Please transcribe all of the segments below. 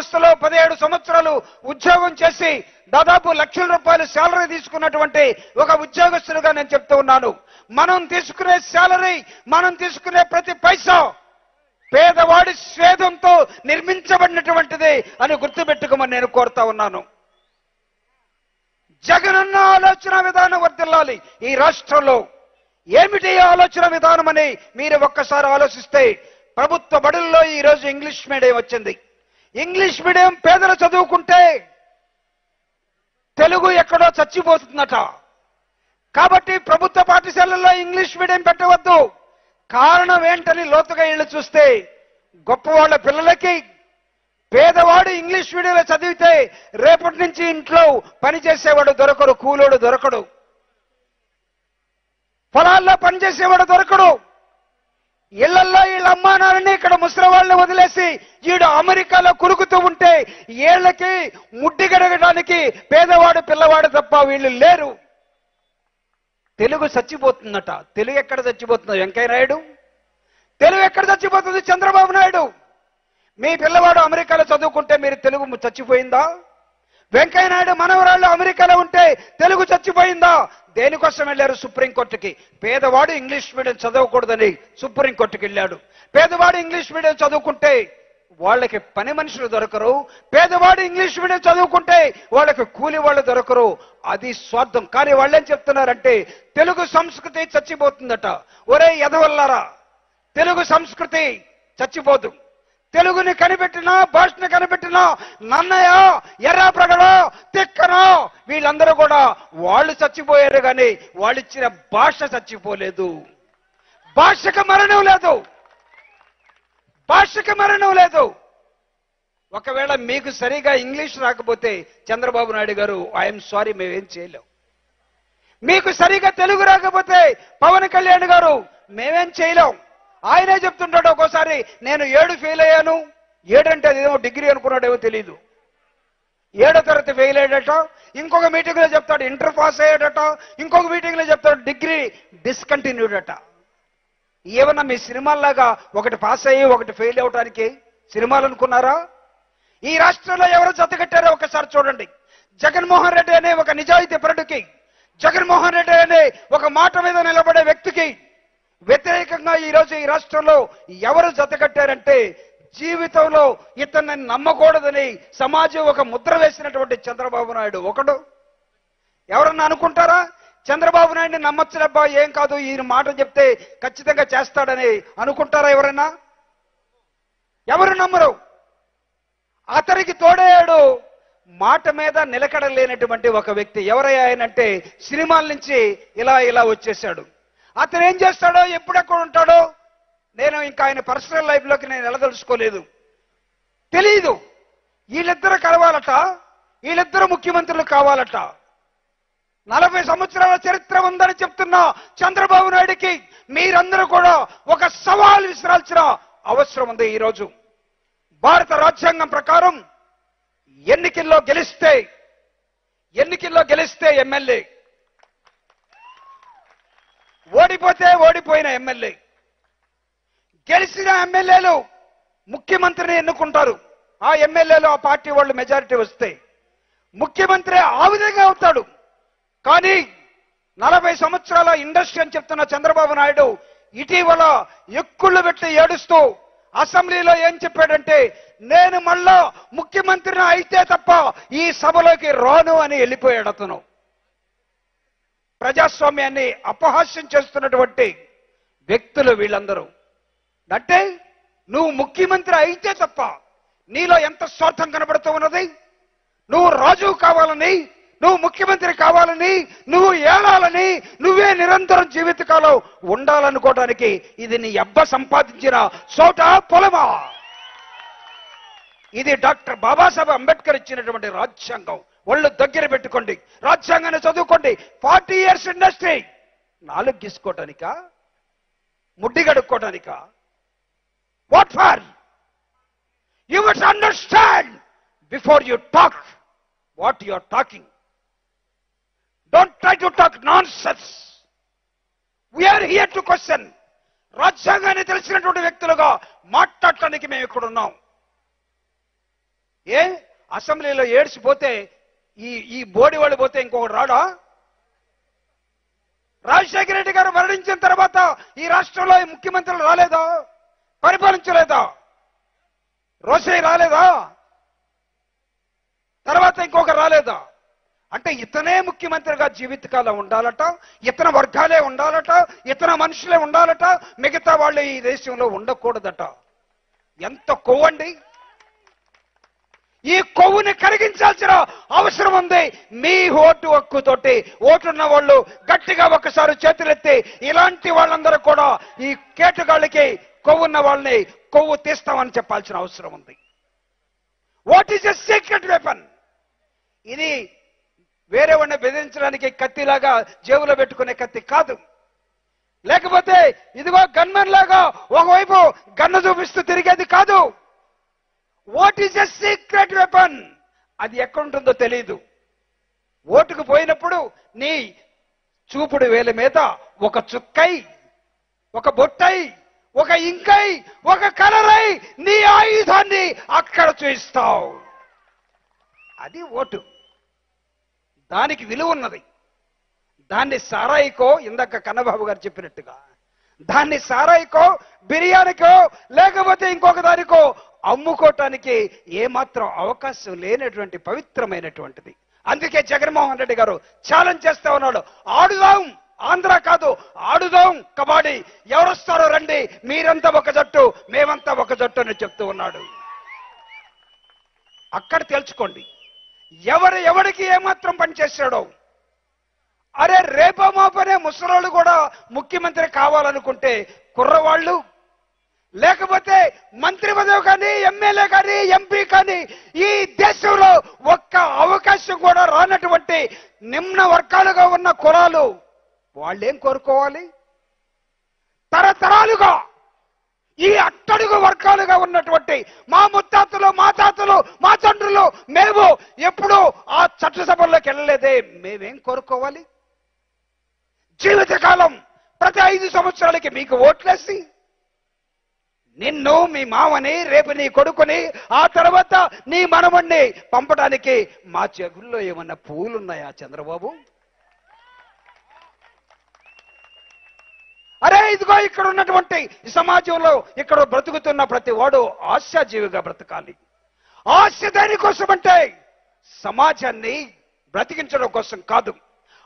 సంస్థలో పదిహేడు సంవత్సరాలు ఉద్యోగం చేసి దాదాపు లక్షల రూపాయలు శాలరీ తీసుకున్నటువంటి ఒక ఉద్యోగస్తులుగా నేను చెప్తూ ఉన్నాను. మనం తీసుకునే శాలరీ మనం తీసుకునే ప్రతి పైసా పేదవాడి స్వేదంతో నిర్మించబడినటువంటిది అని గుర్తుపెట్టుకోమని నేను కోరుతా ఉన్నాను. జగనన్న ఆలోచన విధానం వర్దిల్లాలి ఈ రాష్ట్రంలో. ఏమిటి ఆలోచన విధానం అని మీరు ఒక్కసారి ఆలోచిస్తే ప్రభుత్వ బడుల్లో ఈ రోజు ఇంగ్లీష్ మీడియం వచ్చింది. ఇంగ్లీష్ మీడియం పేదలు చదువుకుంటే తెలుగు ఎక్కడో చచ్చిపోతుందట. కాబట్టి ప్రభుత్వ పాఠశాలల్లో ఇంగ్లీష్ మీడియం పెట్టవద్దు. కారణం ఏంటని లోతుగా ఇళ్ళు చూస్తే గొప్పవాళ్ళ పిల్లలకి పేదవాడు ఇంగ్లీష్ మీడియంలో చదివితే రేపటి నుంచి ఇంట్లో పనిచేసేవాడు దొరకడు కూలోడు దొరకడు. పొలాల్లో పనిచేసేవాడు దొరకడు. ఇళ్ళల్లో వీళ్ళ అమ్మా ఇక్కడ ముసలి వాళ్ళని వదిలేసి వీడు అమెరికాలో కురుకుతూ ఉంటే ఏళ్ళకి ముడ్డి గడగడానికి పేదవాడు పిల్లవాడు తప్ప వీళ్ళు లేరు. తెలుగు చచ్చిపోతుందట. తెలుగు ఎక్కడ చచ్చిపోతుందో? వెంకయ్య నాయుడు? తెలుగు ఎక్కడ చచ్చిపోతుంది? చంద్రబాబు నాయుడు? మీ పిల్లవాడు అమెరికాలో చదువుకుంటే మీరు తెలుగు చచ్చిపోయిందా? వెంకయ్య నాయుడు మనవరాళ్ళు అమెరికాలో ఉంటే తెలుగు చచ్చిపోయిందా? దేనికోసం వెళ్ళారు సుప్రీంకోర్టుకి? పేదవాడు ఇంగ్లీష్ మీడియం చదవకూడదని సుప్రీంకోర్టుకి వెళ్ళాడు. పేదవాడు ఇంగ్లీష్ మీడియం చదువుకుంటే వాళ్ళకి పని మనుషులు దొరకరు. పేదవాడు ఇంగ్లీష్ మీడియం చదువుకుంటే వాళ్ళకి కూలి వాళ్ళు దొరకరు. అది స్వార్థం. కానీ వాళ్ళేం చెప్తున్నారంటే తెలుగు సంస్కృతి చచ్చిపోతుందట. ఒరే ఎదవల్లారా తెలుగు సంస్కృతి చచ్చిపోదు. తెలుగుని కనిపెట్టినా భాషను కనిపెట్టినా నన్నయ్య ఎర్రాప్రగడ తిక్కనో వీళ్ళందరూ కూడా వాళ్ళు చచ్చిపోయారు కానీ వాళ్ళు ఇచ్చిన భాష చచ్చిపోలేదు. భాషకు మరణం లేదు. భాషకు మరణం లేదు. ఒకవేళ మీకు సరిగా ఇంగ్లీష్ రాకపోతే చంద్రబాబు నాయుడు గారు ఐఎమ్ సారీ మేమేం చేయలేం. మీకు సరిగా తెలుగు రాకపోతే పవన్ కళ్యాణ్ గారు మేమేం చేయలేం. ఆయనే చెప్తుంటాడు ఒక్కోసారి నేను ఏడు ఫెయిల్ అయ్యాను. ఏడంటే అదేమో డిగ్రీ అనుకున్నాడేమో తెలియదు ఏడో తరగతి ఫెయిల్ అయ్యాడట. ఇంకొక మీటింగ్లో చెప్తాడు ఇంటర్ పాస్ అయ్యాడట. ఇంకొక మీటింగ్లో చెప్తాడు డిగ్రీ డిస్కంటిన్యూడ్ అట. ఏమన్నా మీ సినిమాల్లాగా ఒకటి పాస్ అయ్యి ఒకటి ఫెయిల్ అవటానికి సినిమాలు అనుకున్నారా? ఈ రాష్ట్రంలో ఎవరు జతకట్టారో ఒకసారి చూడండి. జగన్మోహన్ రెడ్డి అనే ఒక నిజాయితీ పరుడికి జగన్మోహన్ రెడ్డి అనే ఒక మాట మీద నిలబడే వ్యక్తికి వ్యతిరేకంగా ఈరోజు ఈ రాష్ట్రంలో ఎవరు జతకట్టారంటే జీవితంలో ఇతన్ని నమ్మకూడదని సమాజం ఒక ముద్ర వేసినటువంటి చంద్రబాబు నాయుడు ఒకడు. ఎవరన్నా అనుకుంటారా? చంద్రబాబు నాయుడిని నమ్మచ్చులబ్బా ఏం కాదు ఈయన మాట చెప్తే ఖచ్చితంగా చేస్తాడని అనుకుంటారా ఎవరైనా ఎవరు నమ్మరు? అతనికి తోడేయాడు మాట మీద నిలకడ లేనటువంటి ఒక వ్యక్తి. ఎవరయ్యా ఆయనంటే సినిమాల నుంచి ఇలా ఇలా వచ్చేసాడు అతను ఏం చేస్తాడో ఎప్పుడెక్కడ ఉంటాడో నేను ఇంకా ఆయన పర్సనల్ లైఫ్లోకి నేను వెళ్ళదలుచుకోలేదు. తెలియదు వీళ్ళిద్దరు కలవాలట. వీళ్ళిద్దరు ముఖ్యమంత్రులు కావాలట. నలభై సంవత్సరాల చరిత్ర ఉందని చెప్తున్న చంద్రబాబు నాయుడికి. మీరందరూ కూడా ఒక సవాల్ విసిరాల్సిన అవసరం ఉంది ఈరోజు. భారత రాజ్యాంగం ప్రకారం ఎన్నికల్లో గెలిస్తే ఎన్నికల్లో గెలిస్తే ఎమ్మెల్యే. ఓడిపోతే ఓడిపోయిన ఎమ్మెల్యే. గెలిచిన ఎమ్మెల్యేలు ముఖ్యమంత్రిని ఎన్నుకుంటారు. ఆ ఎమ్మెల్యేలు ఆ పార్టీ వాళ్ళు మెజారిటీ వస్తే ముఖ్యమంత్రి ఆ విధంగా అవుతాడు. కానీ నలభై సంవత్సరాల ఇండస్ట్రీ అని చెప్తున్న చంద్రబాబు నాయుడు ఇటీవల ఎక్కుళ్ళు పెట్టి ఏడుస్తూ అసెంబ్లీలో ఏం చెప్పాడంటే నేను మళ్ళా ముఖ్యమంత్రిని అయితే తప్ప ఈ సభలోకి రాను అని వెళ్ళిపోయాడు అతను. ప్రజాస్వామ్యాన్ని అపహాస్యం చేస్తున్నటువంటి వ్యక్తులు వీళ్ళందరూ. అంటే నువ్వు ముఖ్యమంత్రి అయితే తప్ప నీలో ఎంత స్వార్థం కనబడుతూ ఉన్నది? నువ్వు రాజు కావాలని నువ్వు ముఖ్యమంత్రి కావాలని నువ్వు ఏలాలని నువ్వే నిరంతరం జీవితకాలం ఉండాలనుకోవడానికి ఇది నీ అబ్బ సంపాదించిన చోట పొలమా? ఇది డాక్టర్ బాబాసాహెబ్ అంబేద్కర్ ఇచ్చినటువంటి రాజ్యాంగం. ఒళ్ళు దగ్గర పెట్టుకోండి. రాజ్యాంగాన్ని చదువుకోండి. Forty years industry. నాలుగు గీసుకోవటానిక ముడ్డి కడుక్కోవటానిక what for? You must understand before you talk what you are talking. Don't try to talk nonsense we are here to question రాజ్యాంగాన్ని తెలిసినటువంటి వ్యక్తులుగా మాట్లాడటానికి మేము ఇక్కడ ఉన్నాం. ఏ? అసెంబ్లీలో ఏడ్చిపోతే ఈ ఈ బోడి వాళ్ళు పోతే ఇంకొకటి రాడా? రాజశేఖర రెడ్డి గారు మరణించిన తర్వాత ఈ రాష్ట్రంలో ఈ ముఖ్యమంత్రులు రాలేదా? పరిపాలించలేదా? రోసయ్య రాలేదా? తర్వాత ఇంకొకరు రాలేదా? అంటే ఇతనే ముఖ్యమంత్రిగా జీవితకాలం ఉండాలట ఇతన వర్గాలే ఉండాలట ఇతన మనుషులే ఉండాలట మిగతా వాళ్ళు ఈ దేశంలో ఉండకూడదట. ఎంత కొవ్వండి? ఈ కొవ్వుని కరిగించాల్సిన అవసరం ఉంది. మీ ఓటు హక్కుతోటి ఓటున్న వాళ్ళు గట్టిగా ఒకసారి చేతులెత్తి ఇలాంటి వాళ్ళందరూ కూడా ఈ కేటుగాళ్ళకి కొవ్వున్న వాళ్ళని కొవ్వు తీస్తామని చెప్పాల్సిన అవసరం ఉంది. What is a secret weapon ఇది వేరే వాడిని బెదిరించడానికి కత్తిలాగా జేబులో పెట్టుకునే కత్తి కాదు. లేకపోతే ఇదిగో గన్మెన్ లాగా ఒకవైపు గన్ను చూపిస్తూ తిరిగేది కాదు. What is a secret weapon అది ఎక్కడుంటుందో తెలియదు ఓటుకు పోయినప్పుడు నీ చూపుడు వేల మీద ఒక చుక్కై ఒక బొట్టై ఒక ఇంకై ఒక కలరై నీ ఆయుధాన్ని అక్కడ చూయిస్తావు. అది ఓటు. దానికి విలువ ఉన్నది. దాన్ని సారాయికో ఇందాక కన్నబాబు గారు చెప్పినట్టుగా దాన్ని సారాయికో బిర్యానీకో లేకపోతే ఇంకొక దానికో అమ్ముకోవటానికి ఏమాత్రం అవకాశం లేనటువంటి పవిత్రమైనటువంటిది. అందుకే జగన్మోహన్ రెడ్డి గారు ఛాలెంజ్ చేస్తా ఉన్నాడు. ఆడుదాం ఆంధ్ర కాదు ఆడుదాం కబడ్డీ. ఎవరొస్తారో రండి మీరంతా ఒక జట్టు మేమంతా ఒక జట్టు అని చెప్తూ ఉన్నాడు. అక్కడ తెలుసుకోండి ఎవరు ఎవరికి ఏమాత్రం పనిచేశాడో అరే రేపో మాపనే ముసలోళ్ళు కూడా ముఖ్యమంత్రి కావాలనుకుంటే కుర్రవాళ్ళు లేకపోతే మంత్రి పదవి కానీ ఎమ్మెల్యే కానీ ఎంపీ కానీ ఈ దేశంలో ఒక్క అవకాశం కూడా రానటువంటి నిమ్న వర్గాలుగా ఉన్న కులాలు వాళ్ళేం కోరుకోవాలి? తరతరాలుగా ఈ అట్టడుగు వర్గాలుగా ఉన్నటువంటి మా ముత్తాతలు మా తాతలు మా తండ్రులు మేము ఎప్పుడూ ఆ చట్టసభల్లోకి వెళ్ళలేదే. మేమేం కోరుకోవాలి? జీవితకాలం ప్రతి ఐదు సంవత్సరాలకి మీకు ఓట్లేసి నిన్ను మీ మామని రేపు నీ కొడుకుని ఆ తర్వాత నీ మనవణ్ణి పంపడానికి మా చెగుల్లో ఏమన్నా పూలున్నాయా చంద్రబాబు? అరే ఇదిగో ఇక్కడ ఉన్నటువంటి ఈ సమాజంలో ఇక్కడ బ్రతుకుతున్న ప్రతి వాడు ఆశాజీవిగా బ్రతకాలి. ఆశ దేనికోసం అంటే సమాజాన్ని బ్రతికించడం కోసం కాదు.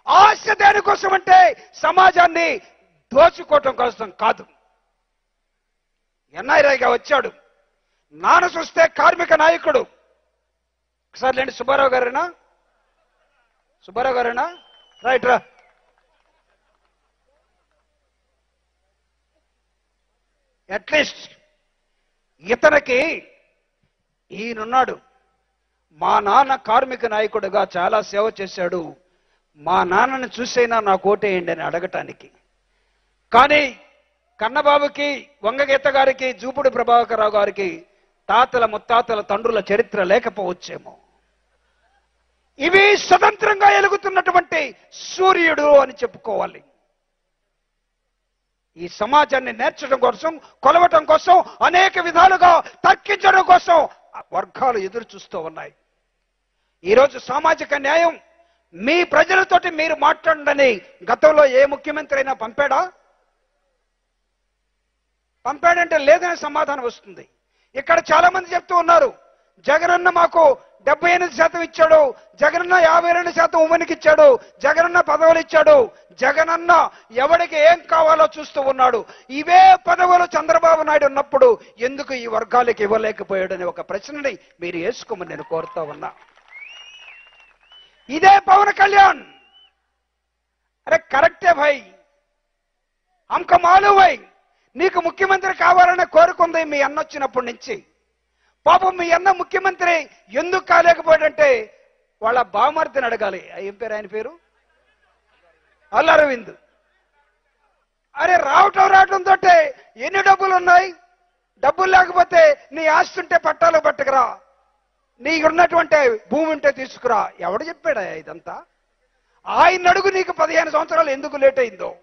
ఆశ దేనికోసం అంటే సమాజాన్ని దోచుకోవటం కోసం కాదు. ఎన్ఐరాయిగా వచ్చాడు. నాన్న చూస్తే కార్మిక నాయకుడు. ఒకసారి లేండి సుబ్బారావు గారేనా? సుబ్బారావు గారేనా? రైట్ రా. అట్లీస్ట్ ఇతనికి ఈయనున్నాడు. మా నాన్న కార్మిక నాయకుడుగా చాలా సేవ చేశాడు. మా నాన్నని చూసైనా నా కోటేయండి అని అడగటానికి. కానీ కన్నబాబుకి వంగగీత గారికి జూపుడు ప్రభాకరరావు గారికి తాతల ముత్తాతల తండ్రుల చరిత్ర లేకపోవచ్చేమో. ఇవి స్వతంత్రంగా ఎలుగుతున్నటువంటి సూర్యుడు అని చెప్పుకోవాలి. ఈ సమాజాన్ని నేర్చడం కోసం కొలవటం కోసం అనేక విధాలుగా తర్కించడం కోసం వర్గాలు ఎదురు చూస్తూ ఉన్నాయి. ఈరోజు సామాజిక న్యాయం మీ ప్రజలతోటి మీరు మాట్లాడండి. గతంలో ఏ ముఖ్యమంత్రి అయినా పంపాడా? పంపాడంటే లేదనే సమాధానం వస్తుంది. ఇక్కడ చాలా మంది చెప్తూ ఉన్నారు జగనన్న మాకు డెబ్బై ఎనిమిది శాతం ఇచ్చాడు జగనన్న యాభై రెండు శాతం ఉమెన్కి ఇచ్చాడు జగనన్న పదవులు ఇచ్చాడు జగనన్న ఎవడికి ఏం కావాలో చూస్తూ ఉన్నాడు. ఇవే పదవులు చంద్రబాబు నాయుడు ఉన్నప్పుడు ఎందుకు ఈ వర్గాలకు ఇవ్వలేకపోయాడని ఒక ప్రశ్నని మీరు వేసుకోమని నేను కోరుతా ఉన్నా. ఇదే పవన్ కళ్యాణ్. అరే కరెక్టే భాయ్. అంక మాలు నీకు ముఖ్యమంత్రి కావాలనే కోరుకుంది మీ అన్న వచ్చినప్పటి నుంచి. పాపం మీ అన్న ముఖ్యమంత్రి ఎందుకు కాలేకపోయాడంటే వాళ్ళ బామర్తిని అడగాలి. ఏం పేరు ఆయన పేరు? అల్లరవింద్ అరే రావటం రావటంతో ఎన్ని డబ్బులు ఉన్నాయి డబ్బులు లేకపోతే నీ ఆస్తుంటే ఉంటే పట్టాలు పట్టుకురా. నీకు ఉన్నటువంటి భూమి ఉంటే తీసుకురా. ఎవడు చెప్పాడా ఇదంతా? ఆయన అడుగు నీకు పదిహేను సంవత్సరాలు ఎందుకు లేట్ అయిందో.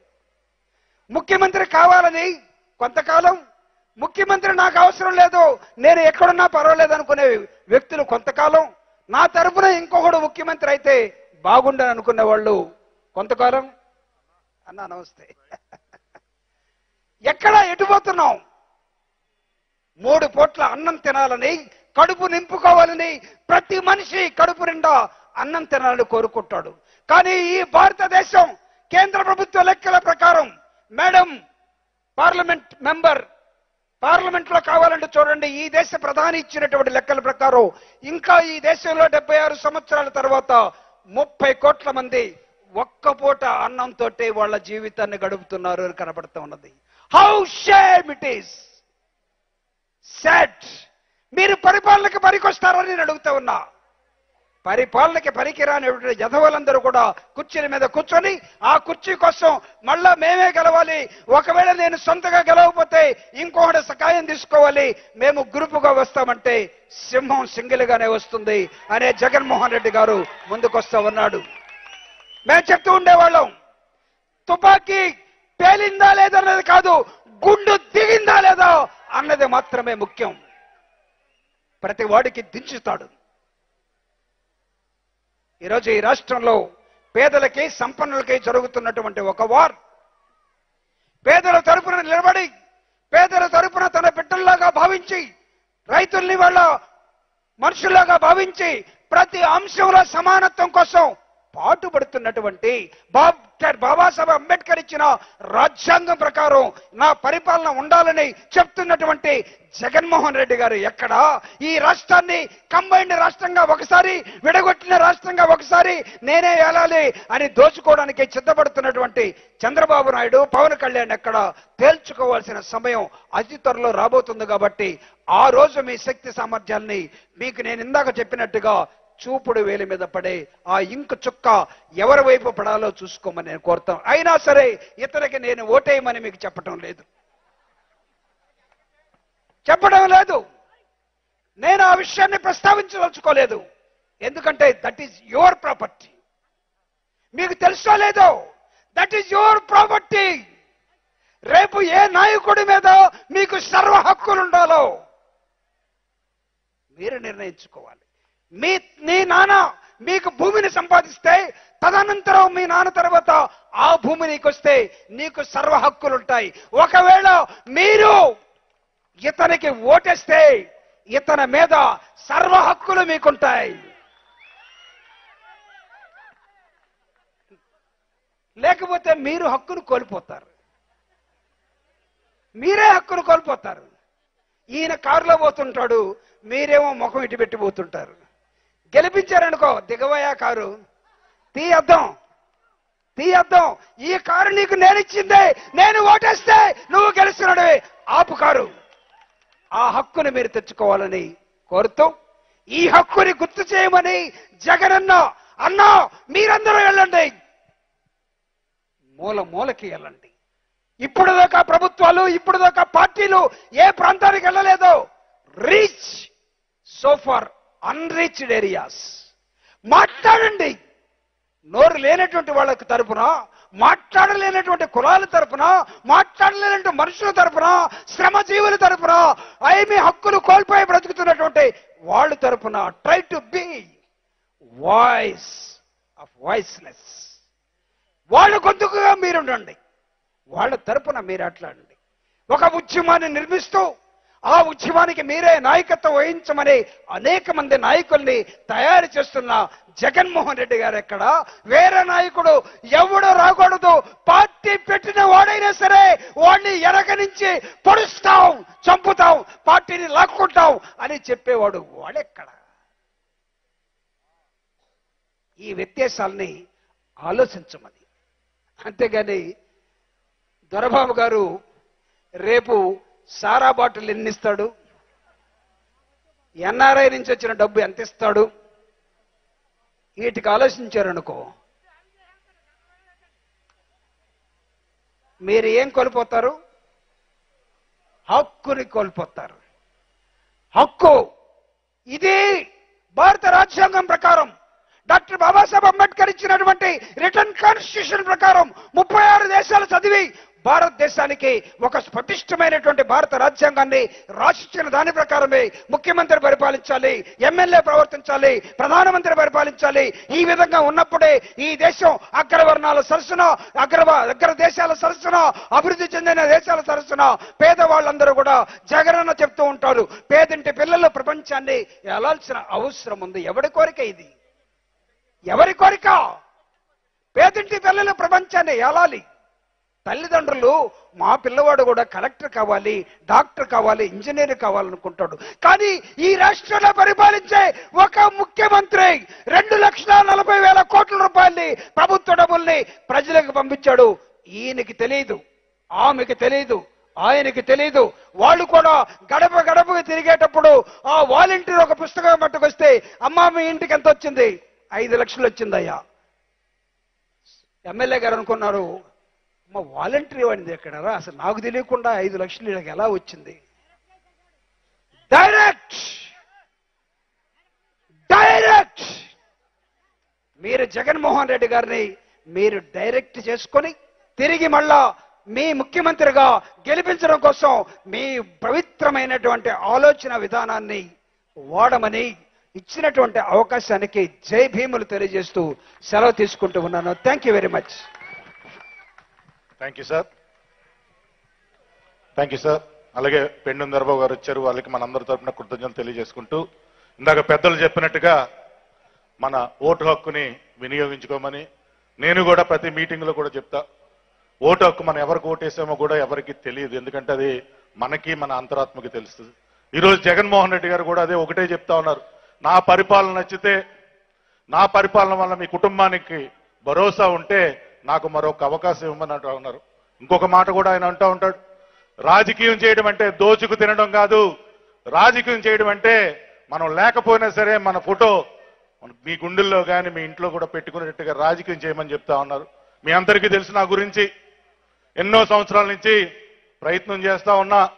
ముఖ్యమంత్రి కావాలని కొంతకాలం ముఖ్యమంత్రి నాకు అవసరం లేదు నేను ఎక్కడున్నా పర్వాలేదు అనుకునే వ్యక్తులు కొంతకాలం. నా తరపున ఇంకొకడు ముఖ్యమంత్రి అయితే బాగుండని అనుకునే వాళ్ళు కొంతకాలం. అన్నా నమస్తే. ఎక్కడ ఎటుపోతున్నాం మూడు పూట్ల అన్నం తినాలని కడుపు నింపుకోవాలని ప్రతి మనిషి కడుపు నిండా అన్నం తినాలని కోరుకుంటాడు. కానీ ఈ భారతదేశం కేంద్ర ప్రభుత్వ లెక్కల ప్రకారం మేడం పార్లమెంట్ మెంబర్ పార్లమెంట్లో కావాలంటే చూడండి ఈ దేశ ప్రధాని ఇచ్చినటువంటి లెక్కల ప్రకారం ఇంకా ఈ దేశంలో డెబ్బై ఆరు సంవత్సరాల తర్వాత ముప్పై కోట్ల మంది ఒక్క పూట అన్నంతో వాళ్ళ జీవితాన్ని గడుపుతున్నారు అని కనబడుతూ ఉన్నది. How shame it is set మీరు పరిపాలనకి పనికొస్తారని నేను అడుగుతా ఉన్నా. పరిపాలనకి పనికిరాని యధవులందరూ కూడా కుర్చీల మీద కూర్చొని ఆ కుర్చీ కోసం మళ్ళా మేమే గెలవాలి ఒకవేళ నేను సొంతగా గెలవకపోతే ఇంకొకటి సహాయం తీసుకోవాలి మేము గ్రూపుగా వస్తామంటే సింహం సింగిల్గానే వస్తుంది అనే జగన్మోహన్ రెడ్డి గారు ముందుకొస్తా ఉన్నాడు. మేము చెప్తూ ఉండేవాళ్ళం తుపాకీ పేలిందా లేదన్నది కాదు గుండు దిగిందా లేదా అన్నది మాత్రమే ముఖ్యం. ప్రతి వాడికి దించుతాడు. ఈరోజు ఈ రాష్ట్రంలో పేదలకి సంపన్నులకి జరుగుతున్నటువంటి ఒక వార్. పేదల తరపున నిలబడి పేదల తరపున తన బిడ్డల్లాగా భావించి రైతుల్ని వాళ్ళ మనుషుల్లాగా భావించి ప్రతి అంశంలో సమానత్వం కోసం పాటుపడుతున్నటువంటి డాక్టర్ బాబాసాహెబ్ అంబేద్కర్ ఇచ్చిన రాజ్యాంగం ప్రకారం నా పరిపాలన ఉండాలని చెప్తున్నటువంటి జగన్మోహన్ రెడ్డి గారు ఎక్కడ? ఈ రాష్ట్రాన్ని కంబైన్డ్ రాష్ట్రంగా ఒకసారి విడగొట్టిన రాష్ట్రంగా ఒకసారి నేనే వెళ్ళాలి అని దోచుకోవడానికి సిద్ధపడుతున్నటువంటి చంద్రబాబు నాయుడు పవన్ కళ్యాణ్ ఎక్కడ? తేల్చుకోవాల్సిన సమయం అతి త్వరలో రాబోతుంది కాబట్టి ఆ రోజు మీ శక్తి సామర్థ్యాల్ని మీకు నేను ఇందాక చెప్పినట్టుగా చూపుడు వేలి మీద పడే ఆ ఇంకు చుక్క ఎవరి వైపు పడాలో చూసుకోమని నేను కోరుతాను. అయినా సరే ఇతనికి నేను ఓటేయమని మీకు చెప్పటం లేదు. చెప్పడం లేదు. నేను ఆ విషయాన్ని ప్రస్తావించదలుచుకోలేదు. ఎందుకంటే దట్ ఈజ్ యువర్ ప్రాపర్టీ మీకు తెలుసో లేదో? దట్ ఈజ్ యువర్ ప్రాపర్టీ రేపు ఏ నాయకుడి మీద మీకు సర్వ హక్కులు ఉండాలో మీరు నిర్ణయించుకోవాలి. మీ నీ నాన్న మీకు భూమిని సంపాదిస్తే తదనంతరం మీ నాన్న తర్వాత ఆ భూమి నీకు వస్తే నీకు సర్వ హక్కులు ఉంటాయి ఒకవేళ మీరు ఇతనికి ఓటేస్తే ఇతని మీద సర్వ హక్కులు మీకుంటాయి. లేకపోతే మీరు హక్కును కోల్పోతారు. మీరే హక్కును కోల్పోతారు. ఈయన కారులో పోతుంటాడు మీరేమో ముఖం ఇటు పెట్టి పోతుంటారు. గెలిపించారనుకో దిగవయా కారు. తీ అర్థం తీ అర్థం ఈ కారు నీకు నేను ఇచ్చిందే నేను ఓటేస్తే నువ్వు గెలుస్తున్నాడు ఆపు కారు. ఆ హక్కును మీరు తెచ్చుకోవాలని కోరుతూ ఈ హక్కుని గుర్తు చేయమని జగనన్న అన్నా మీరందరూ వెళ్ళండి. మూల మూలకి వెళ్ళండి. ఇప్పుడు దాకా ప్రభుత్వాలు ఇప్పుడు దాకా పార్టీలు ఏ ప్రాంతానికి వెళ్ళలేదో. Reach so far unreached areas మాట్లాడండి. నోరు లేనటువంటి వాళ్ళకి తరపున మాట్లాడలేనటువంటి కులాల తరపున మాట్లాడలేనటువంటి మనుషుల తరపున శ్రమజీవుల తరపున ఏమి హక్కులు కోల్పోయి బ్రతుకుతున్నటువంటి వాళ్ళ తరపున try to be voice of voiceless వాళ్ళ గొంతుకుగా మీరుండండి. వాళ్ళ తరపున మీరు అట్లాడండి. ఒక ఉద్యమాన్ని నిర్మిస్తూ ఆ ఉద్యమానికి మీరే నాయకత్వం వహించమని అనేక మంది నాయకుల్ని తయారు చేస్తున్న జగన్మోహన్ రెడ్డి గారు ఎక్కడ? వేరే నాయకుడు ఎవడు రాకూడదు. పార్టీ పెట్టిన వాడైనా సరే వాడిని ఎరగనించి నుంచి పొడుస్తాం చంపుతాం పార్టీని లాక్కుంటాం అని చెప్పేవాడు వాడెక్కడ? ఈ వ్యత్యాసాల్ని ఆలోచించమని. అంతేగాని దొరబాబు గారు రేపు సారా బాటిల్ ఎన్ని ఇస్తాడు ఎన్ఆర్ఐ నుంచి వచ్చిన డబ్బు ఎంత ఇస్తాడు వీటికి ఆలోచించారనుకో. మీరు ఏం కోల్పోతారు? హక్కుని కోల్పోతారు. హక్కు. ఇది భారత రాజ్యాంగం ప్రకారం. డాక్టర్ బాబాసాహెబ్ అంబేద్కర్ ఇచ్చినటువంటి రిటర్న్ కాన్స్టిట్యూషన్ ప్రకారం ముప్పై ఆరు దేశాలు చదివి భారతదేశానికి ఒక స్పటిష్టమైనటువంటి భారత రాజ్యాంగాన్ని రాసిచ్చిన దాని ప్రకారమే ముఖ్యమంత్రి పరిపాలించాలి ఎమ్మెల్యే ప్రవర్తించాలి ప్రధానమంత్రి పరిపాలించాలి. ఈ విధంగా ఉన్నప్పుడే ఈ దేశం అగ్రవర్ణాల సరసన అగ్ర అగ్ర దేశాల సరసన అభివృద్ధి చెందిన దేశాల సరసన పేదవాళ్ళందరూ కూడా జగనన్న చెప్తూ ఉంటారు. పేదింటి పిల్లలు ప్రపంచాన్ని వెళ్ళాల్సిన అవసరం ఉంది. ఎవరి కోరిక ఇది? ఎవరి కోరిక? పేదింటి పిల్లలు ప్రపంచాన్ని ఏలాలి? తల్లిదండ్రులు మా పిల్లవాడు కూడా కలెక్టర్ కావాలి డాక్టర్ కావాలి ఇంజనీర్ కావాలనుకుంటాడు. కానీ ఈ రాష్ట్రంలో పరిపాలించే ఒక ముఖ్యమంత్రి రెండు లక్షల నలభై వేల కోట్ల రూపాయల్ని ప్రభుత్వ డబ్బుల్ని ప్రజలకు పంపించాడు. ఈయనకి తెలియదు ఆమెకి తెలియదు ఆయనకి తెలియదు వాళ్ళు కూడా గడప గడపకు తిరిగేటప్పుడు ఆ వాలంటీర్ ఒక పుస్తకం పట్టుకొస్తే అమ్మా మీ ఇంటికి ఎంత వచ్చింది? ఐదు లక్షలు వచ్చిందయ్యా. ఎమ్మెల్యే గారు అనుకున్నారు మా వాలంటరీ వాడిది ఎక్కడరా అసలు నాకు తెలియకుండా ఐదు లక్షలు వీళ్ళకి ఎలా వచ్చింది? డైరెక్ట్! డైరెక్ట్! మీరు జగన్మోహన్ రెడ్డి గారిని మీరు డైరెక్ట్ చేసుకొని తిరిగి మళ్ళా మీ ముఖ్యమంత్రిగా గెలిపించడం కోసం మీ పవిత్రమైనటువంటి ఆలోచన విధానాన్ని వాడమని ఇచ్చినటువంటి అవకాశానికి జై భీములు తెలియజేస్తూ సెలవు తీసుకుంటూ ఉన్నాను. Thank you very much thank you sir thank you sir అలాగే పెండుందరబాబు గారు వచ్చారు. వాళ్ళకి మనందరి తరపున కృతజ్ఞతలు తెలియజేసుకుంటూ ఇందాక పెద్దలు చెప్పినట్టుగా మన ఓటు హక్కుని వినియోగించుకోమని నేను కూడా ప్రతి మీటింగ్లో కూడా చెప్తా. ఓటు హక్కు మనం ఎవరికి ఓటేసామో కూడా ఎవరికి తెలియదు. ఎందుకంటే అది మనకి మన అంతరాత్మకి తెలుస్తుంది. ఈరోజు జగన్మోహన్ రెడ్డి గారు కూడా అదే ఒకటే చెప్తా ఉన్నారు. నా పరిపాలన నచ్చితే నా పరిపాలన వల్ల మీ కుటుంబానికి భరోసా ఉంటే నాకు మరొక అవకాశం ఇవ్వమని అంటూ ఉన్నారు. ఇంకొక మాట కూడా ఆయన అంటూ ఉంటాడు. రాజకీయం చేయడం అంటే దోచుకు తినడం కాదు. రాజకీయం చేయడం అంటే మనం లేకపోయినా సరే మన ఫోటో మీ గుండెల్లో కానీ మీ ఇంట్లో కూడా పెట్టుకునేటట్టుగా రాజకీయం చేయమని చెప్తా ఉన్నారు. మీ అందరికీ తెలుసు నా గురించి. ఎన్నో సంవత్సరాల నుంచి ప్రయత్నం చేస్తా ఉన్నా.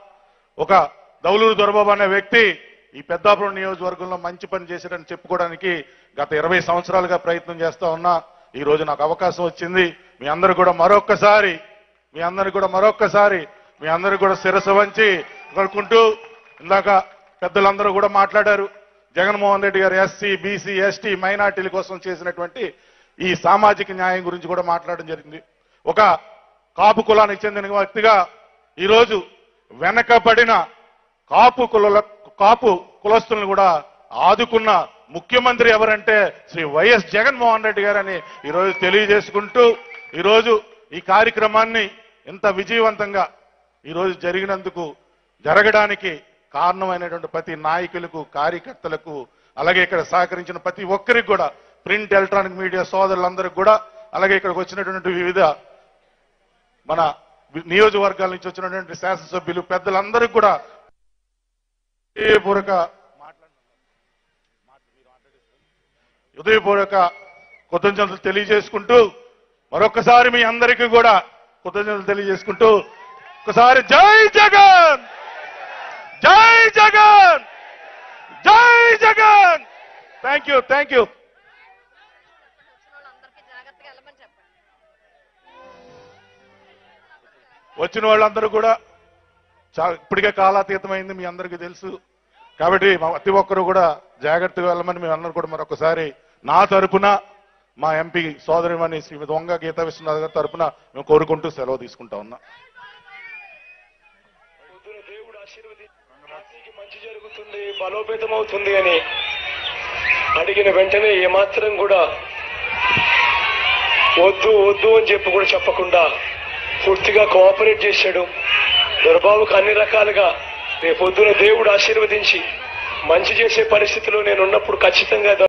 ఒక దౌలూరు దొరబాబు అనే వ్యక్తి ఈ పెద్దాపురం నియోజకవర్గంలో మంచి పని చేశాడని చెప్పుకోవడానికి గత ఇరవై సంవత్సరాలుగా ప్రయత్నం చేస్తా ఉన్నా. ఈ రోజు నాకు అవకాశం వచ్చింది. మీ అందరు కూడా మరొక్కసారి మీ అందరు కూడా మరొక్కసారి మీ అందరు కూడా శిరస వంచి కోరుకుంటూ ఇందాక పెద్దలందరూ కూడా మాట్లాడారు. జగన్మోహన్ రెడ్డి గారు ఎస్సీ బీసీ ఎస్టీ మైనార్టీల కోసం చేసినటువంటి ఈ సామాజిక న్యాయం గురించి కూడా మాట్లాడడం జరిగింది. ఒక కాపు కులానికి చెందిన వ్యక్తిగా ఈరోజు వెనకబడిన కాపు కుల కాపు కులస్తులను కూడా ఆదుకున్న ముఖ్యమంత్రి ఎవరంటే శ్రీ వైఎస్ జగన్మోహన్ రెడ్డి గారని ఈరోజు తెలియజేసుకుంటూ ఈరోజు ఈ కార్యక్రమాన్ని ఇంత విజయవంతంగా ఈరోజు జరిగినందుకు జరగడానికి కారణమైనటువంటి ప్రతి నాయకులకు కార్యకర్తలకు అలాగే ఇక్కడ సహకరించిన ప్రతి ఒక్కరికి కూడా ప్రింట్ ఎలక్ట్రానిక్ మీడియా సోదరులందరికీ కూడా అలాగే ఇక్కడికి వచ్చినటువంటి వివిధ మన నియోజకవర్గాల నుంచి వచ్చినటువంటి శాసనసభ్యులు పెద్దలందరికీ కూడా హృదయపూర్వక హృదయపూర్వక కృతజ్ఞతలు తెలియజేసుకుంటూ మరొకసారి మీ అందరికీ కూడా కృతజ్ఞతలు తెలియజేసుకుంటూ ఒకసారి జై జగన్! జై జగన్! జై Jagan! Thank you thank you. వచ్చిన వచ్చిన వాళ్ళందరూ కూడా చా- ఇప్పటికే కాలాతీతమైంది మీ అందరికీ తెలుసు. కాబట్టి మా ప్రతి ఒక్కరు కూడా జాగ్రత్తగా వెళ్ళమని మేము అందరూ కూడా మరొకసారి నా తరపున మా ఎంపీ సోదరిమణి శ్రీమతి దొంగ గీతా విశ్వనాథ్ గారి తరపున మేము కోరుకుంటూ సెలవు తీసుకుంటా ఉన్నా. మంచి జరుగుతుంది బలోపేతం అవుతుంది అని అడిగిన వెంటనే ఏమాత్రం కూడా వద్దు వద్దు అని చెప్పి కూడా చెప్పకుండా పూర్తిగా కోఆపరేట్ చేశాడు. దొరబాబుకు అన్ని రకాలుగా రేపొద్దున దేవుడు ఆశీర్వదించి మంచి చేసే పరిస్థితిలో నేను ఉన్నప్పుడు ఖచ్చితంగా